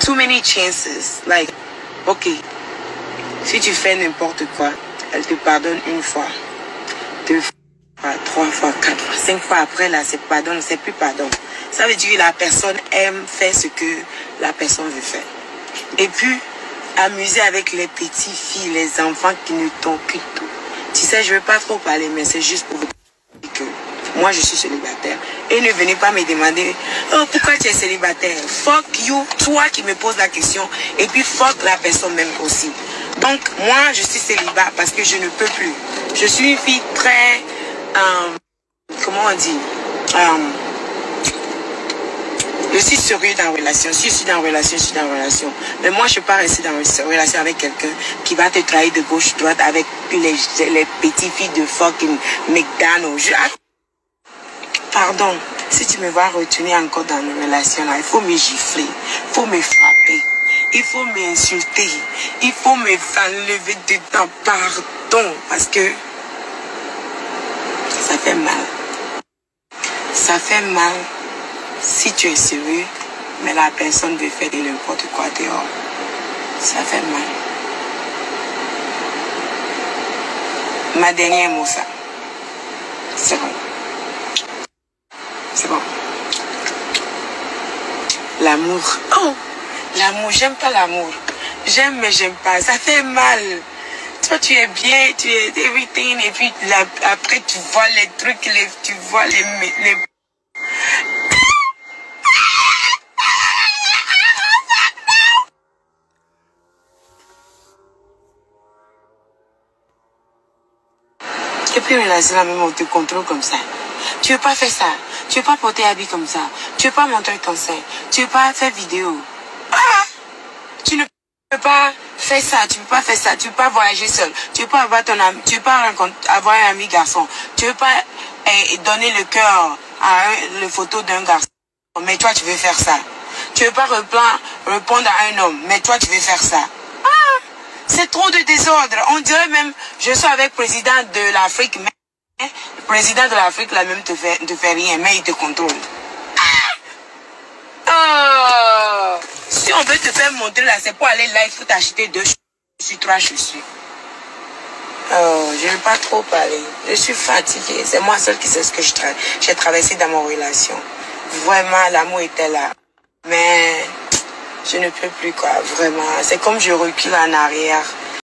too many chances. Like, ok, si tu fais n'importe quoi, elle te pardonne une fois, deux fois, trois fois, quatre fois, cinq fois après, là, c'est pardon, c'est plus pardon. Ça veut dire que la personne aime faire ce que la personne veut faire. Et puis, amuser avec les petites filles, les enfants qui ne t'occupent tout. Tu sais, je ne veux pas trop parler, mais c'est juste pour vous dire que moi, je suis célibataire. Et ne venez pas me demander, oh, pourquoi tu es célibataire? Fuck you, toi qui me poses la question. Et puis, fuck la personne même aussi. Donc, moi, je suis célibat parce que je ne peux plus. Je suis une fille très... euh, comment on dit? Euh, je suis sérieux dans la relation. Si je suis dans la relation, je suis dans la relation. Mais moi, je ne suis pas rester dans une relation avec quelqu'un qui va te trahir de gauche, droite avec les, les petites filles de fucking McDonald's. Je- Pardon, si tu me vois retourner encore dans une relation là, il faut me gifler, il faut me frapper, il faut m'insulter, il faut me enlever dedans. Pardon, parce que ça fait mal. Ça fait mal si tu es sérieux, mais la personne veut faire de n'importe quoi dehors. Ça fait mal. Ma dernière mot, ça. C'est bon. C'est bon. L'amour. Oh, l'amour, j'aime pas l'amour. J'aime, mais j'aime pas. Ça fait mal. Toi, tu es bien, tu es everything, et puis là, après, tu vois les trucs, les, tu vois les, les Et puis relation là même on te contrôle comme ça. Tu veux pas faire ça? Tu veux pas porter habit comme ça. Tu veux pas montrer ton sein. Tu veux pas faire vidéo. Ah! Tu ne peux pas faire ça. Tu peux pas faire ça. Tu veux pas voyager seul. Tu veux pas avoir ton ami. Tu veux pas avoir un ami garçon. Tu veux pas eh, donner le cœur à un, le photo d'un garçon. Mais toi tu veux faire ça. Tu veux pas répondre à un homme. Mais toi tu veux faire ça. Ah! C'est trop de désordre. On dirait même, je suis avec le président de l'Afrique, le président de l'Afrique là même te fait, rien, mais il te contrôle. Oh! Si on veut te faire montrer là, c'est pour aller là, il faut t'acheter deux chaussures, trois chaussures. Oh, je ne vais pas trop parler. Je suis fatiguée. C'est moi seule qui sais ce que je tra- j'ai traversé dans mon relation. Vraiment, l'amour était là. Mais je ne peux plus quoi, vraiment. C'est comme je recule en arrière.